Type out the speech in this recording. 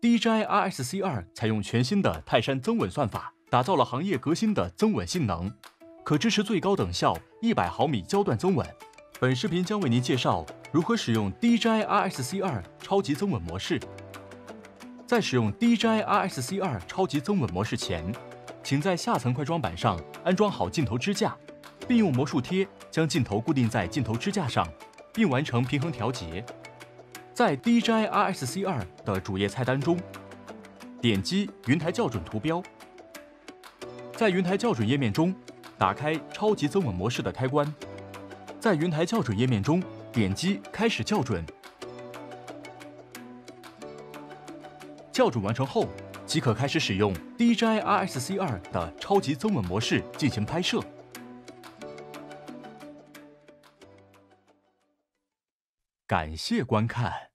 DJI RSC 二采用全新的泰山增稳算法，打造了行业革新的增稳性能，可支持最高等效一百毫米焦段增稳。本视频将为您介绍如何使用 DJI RSC 二超级增稳模式。在使用 DJI RSC 二超级增稳模式前，请在下层快装板上安装好镜头支架，并用魔术贴将镜头固定在镜头支架上，并完成平衡调节。在 DJI RSC 二的主页菜单中，点击云台校准图标，在云台校准页面中打开超级增稳模式的开关，在云台校准页面中点击开始校准。校准完成后，即可开始使用 DJI RSC 二的超级增稳模式进行拍摄。感谢观看。